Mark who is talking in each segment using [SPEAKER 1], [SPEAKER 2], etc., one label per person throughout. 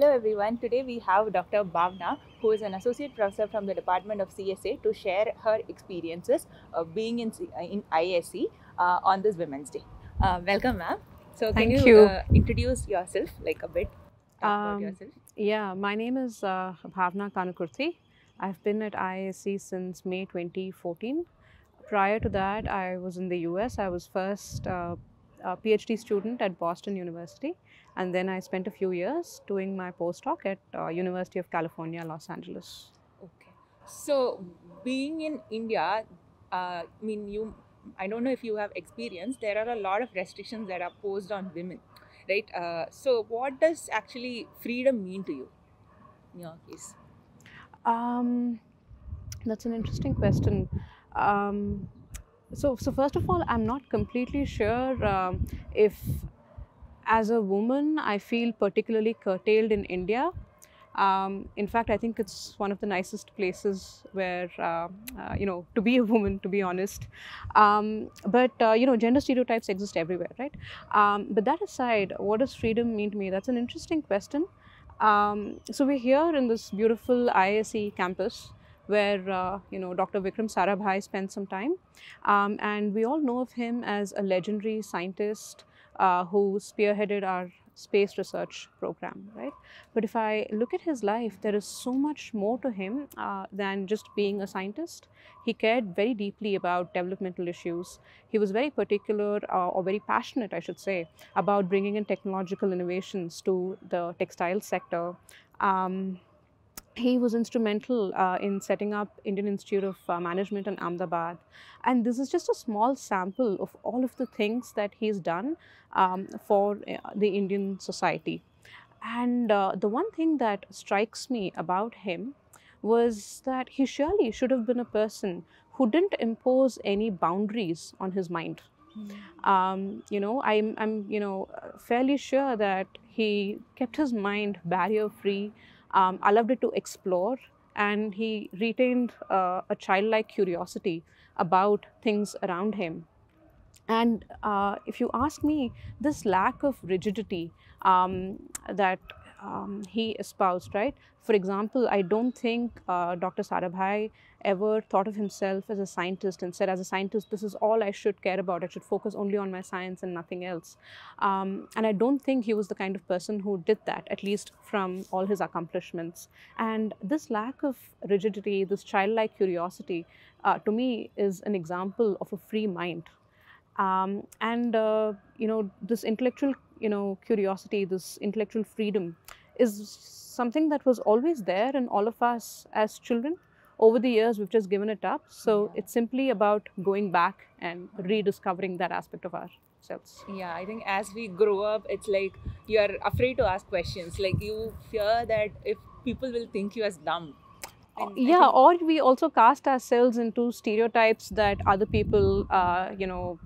[SPEAKER 1] Hello everyone. Today we have Dr. Bhavana, who is an associate professor from the Department of CSA, to share her experiences of being in, C- uh, in IISc uh, on this Women's Day. Uh, welcome, ma'am. So,
[SPEAKER 2] Thank
[SPEAKER 1] can
[SPEAKER 2] you.
[SPEAKER 1] Uh, introduce yourself, like a bit
[SPEAKER 2] Um,
[SPEAKER 1] yourself?
[SPEAKER 2] Yeah, my name is uh, Bhavana Kanukurthi. I've been at IISc since May 2014. Prior to that, I was in the US. I was first uh, a PhD student at Boston University, and then I spent a few years doing my postdoc at uh, University of California, Los Angeles.
[SPEAKER 1] Okay. So, being in India, uh, I mean, you, I don't know if you have experience, there are a lot of restrictions that are posed on women, right? Uh, so, what does actually freedom mean to you in your case?
[SPEAKER 2] Um, that's an interesting question. Um, so, so first of all, I'm not completely sure um, if, as a woman, I feel particularly curtailed in India. Um, in fact, I think it's one of the nicest places where, uh, uh, you know, to be a woman, to be honest. Um, but, uh, you know, gender stereotypes exist everywhere, right? Um, but that aside, what does freedom mean to me? That's an interesting question. Um, so we're here in this beautiful IISc campus where uh, you know Dr. Vikram Sarabhai spent some time, um, and we all know of him as a legendary scientist uh, who spearheaded our space research program, right? But if I look at his life, there is so much more to him uh, than just being a scientist. He cared very deeply about developmental issues. He was very particular uh, or very passionate, I should say, about bringing in technological innovations to the textile sector. Um, he was instrumental uh, in setting up Indian Institute of uh, Management in Ahmedabad. And this is just a small sample of all of the things that he's done um, for uh, the Indian society. And uh, the one thing that strikes me about him was that he surely should have been a person who didn't impose any boundaries on his mind um, you know I'm, I'm you know fairly sure that he kept his mind barrier free um, loved it to explore and he retained uh, a childlike curiosity about things around him. And uh, if you ask me this lack of rigidity um, that um, he espoused right? For example i don't think uh, dr sarabhai ever thought of himself as a scientist and said as a scientist this is all i should care about. I should focus only on my science and nothing else. Um, and i don't think he was the kind of person who did that at least from all his accomplishments. And this lack of rigidity this childlike curiosity uh, to me is an example of a free mind. Um, and uh, you know this intellectual you know curiosity this intellectual freedom is something that was always there in all of us as children. Over the years we've just given it up. So it's simply about going back and rediscovering that aspect of ourselves.
[SPEAKER 1] Yeah, I think as we grow up, it's like you're afraid to ask questions. Like you fear that if people will think you as dumb. And
[SPEAKER 2] yeah or we also cast ourselves into stereotypes that other people uh, you know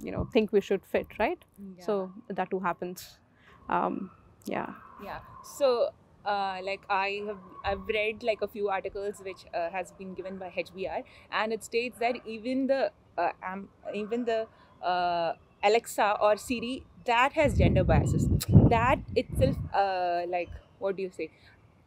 [SPEAKER 2] you know think we should fit right?
[SPEAKER 1] Yeah.
[SPEAKER 2] so that too happens. Um, yeah
[SPEAKER 1] yeah so uh, like i have i've read like a few articles which uh, has been given by hbr and it states that even the uh, um, even the uh, alexa or siri that has gender biases that itself uh, like what do you say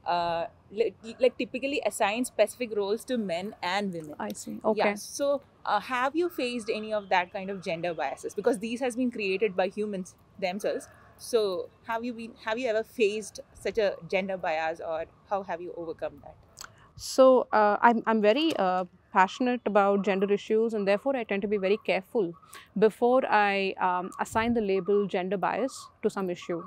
[SPEAKER 1] uh, like, like typically assigns specific roles to men and women
[SPEAKER 2] i see okay
[SPEAKER 1] yeah. So, uh, have you faced any of that kind of gender biases? Because these has been created by humans themselves. So, have you been? Have you ever faced such a gender bias, or how have you overcome that?
[SPEAKER 2] So uh, I'm I'm very uh, passionate about gender issues, and therefore I tend to be very careful before I um, assign the label gender bias to some issue,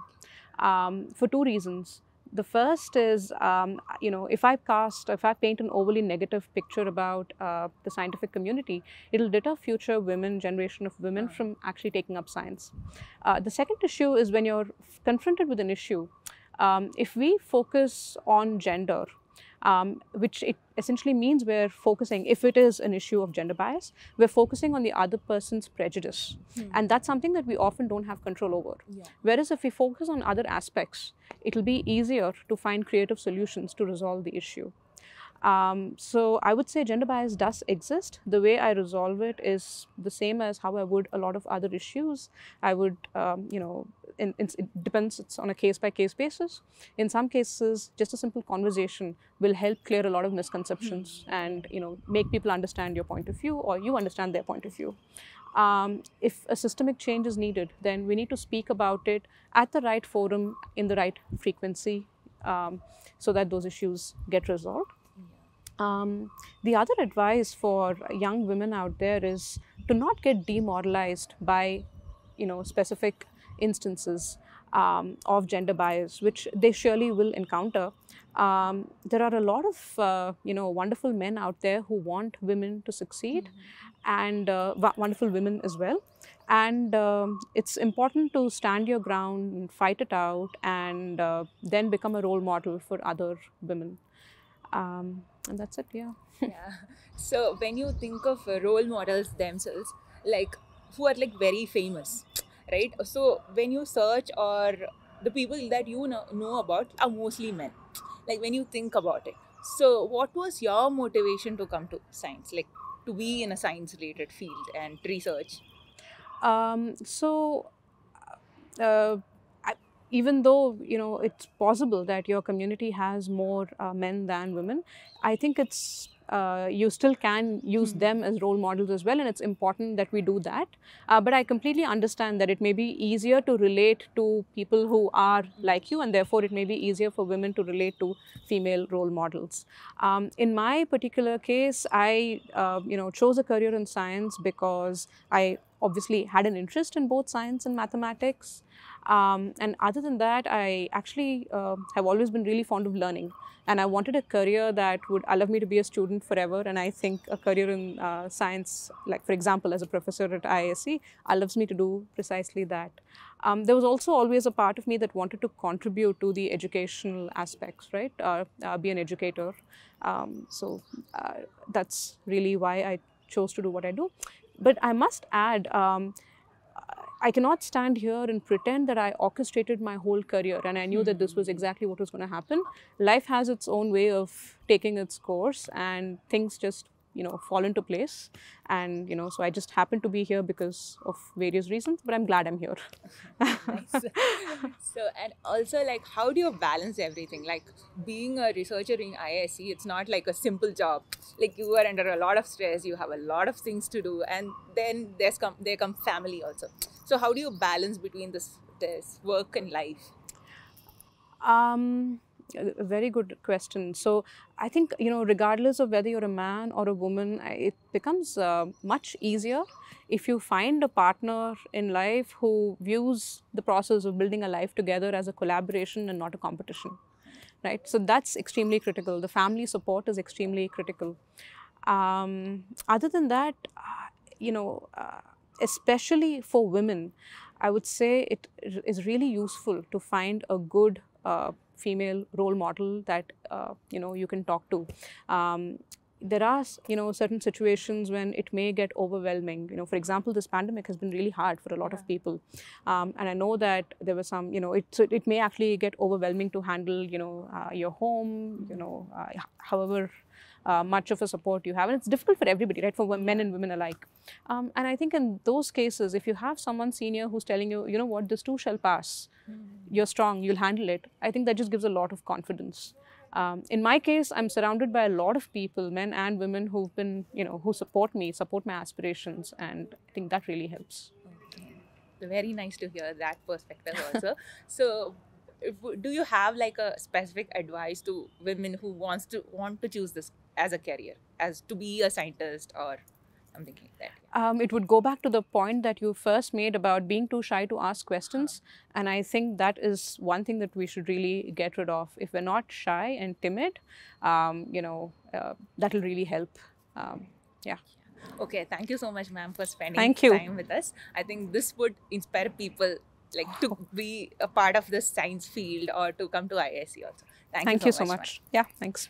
[SPEAKER 2] um, for two reasons. The first is, um, you know, if I cast, if I paint an overly negative picture about uh, the scientific community, it'll deter future women, generation of women,
[SPEAKER 1] Ah.
[SPEAKER 2] from actually taking up science. Uh, the second issue is when you're confronted with an issue. Um, if we focus on gender, um, which it essentially means we're focusing, if it is an issue of gender bias, we're focusing on the other person's prejudice. And that's something that we often don't have control over.
[SPEAKER 1] Yeah.
[SPEAKER 2] Whereas if we focus on other aspects, it'll be easier to find creative solutions to resolve the issue. Um, so I would say gender bias does exist. The way I resolve it is the same as how I would a lot of other issues. I would, um, you know, in, in, it depends. It's on a case by case basis. In some cases, just a simple conversation will help clear a lot of misconceptions and you know make people understand your point of view or you understand their point of view. Um, if a systemic change is needed, then we need to speak about it at the right forum in the right frequency um, so that those issues get resolved. Um, the other advice for young women out there is to not get demoralized by, you know, specific instances um, of gender bias, which they surely will encounter. Um, there are a lot of, uh, you know, wonderful men out there who want women to succeed, and uh, w- wonderful women as well. And um, it's important to stand your ground and fight it out, and uh, then become a role model for other women. Um, and that's it, yeah.
[SPEAKER 1] yeah. So when you think of uh, role models themselves, like who are like very famous, right? So when you search or the people that you know, know about are mostly men. Like when you think about it. So what was your motivation to come to science? Like to be in a science related field and research?
[SPEAKER 2] Um, so, uh, even though you know it's possible that your community has more uh, men than women, I think it's uh, you still can use
[SPEAKER 1] Hmm.
[SPEAKER 2] them as role models as well, and it's important that we do that. Uh, but I completely understand that it may be easier to relate to people who are like you, and therefore it may be easier for women to relate to female role models. Um, in my particular case, I uh, you know chose a career in science because I obviously had an interest in both science and mathematics. Um, and other than that, I actually uh, have always been really fond of learning. And I wanted a career that would allow me to be a student forever. And I think a career in uh, science, like for example, as a professor at IISc, allows me to do precisely that. Um, there was also always a part of me that wanted to contribute to the educational aspects, right? Uh, uh, be an educator. Um, so uh, that's really why I chose to do what I do. But I must add, um, I cannot stand here and pretend that I orchestrated my whole career and I knew that this was exactly what was going to happen. Life has its own way of taking its course and things just you know fall into place. And you know so i just happened to be here because of various reasons but i'm glad i'm here.
[SPEAKER 1] Nice. so and also like how do you balance everything? Like being a researcher in IISc it's not like a simple job. Like you are under a lot of stress you have a lot of things to do and then there's come there come family also. So how do you balance between this this work and life?
[SPEAKER 2] Um, a very good question. So, I think you know, regardless of whether you're a man or a woman, it becomes uh, much easier if you find a partner in life who views the process of building a life together as a collaboration and not a competition. Right. So that's extremely critical. The family support is extremely critical. Um, other than that, uh, you know, uh, especially for women, I would say it is really useful to find a good uh, female role model that uh, you know you can talk to. Um, there are you know certain situations when it may get overwhelming. You know, for example, this pandemic has been really hard for a lot of people, um, and I know that there was some you know it so it may actually get overwhelming to handle you know uh, your home you know uh, however uh, much of a support you have. And it's difficult for everybody, right? For men and women alike. Um, and I think in those cases, if you have someone senior who's telling you, you know what, this too shall pass, you're strong, you'll handle it, I think that just gives a lot of confidence. Um, in my case, I'm surrounded by a lot of people, men and women, who've been, you know, who support me, support my aspirations, and I think that really helps.
[SPEAKER 1] very nice to hear that perspective also so do you have like a specific advice to women who wants to want to choose this as a career as to be a scientist or something like that
[SPEAKER 2] Um, it would go back to the point that you first made about being too shy to ask questions. And I think that is one thing that we should really get rid of. If we're not shy and timid, um, you know, uh, that'll really help. Um, yeah.
[SPEAKER 1] okay thank you so much ma'am for spending
[SPEAKER 2] Thank you.
[SPEAKER 1] time with us i think this would inspire people like to be a part of this science field or to come to IISc also thank,
[SPEAKER 2] Thank you so much. Yeah, thanks.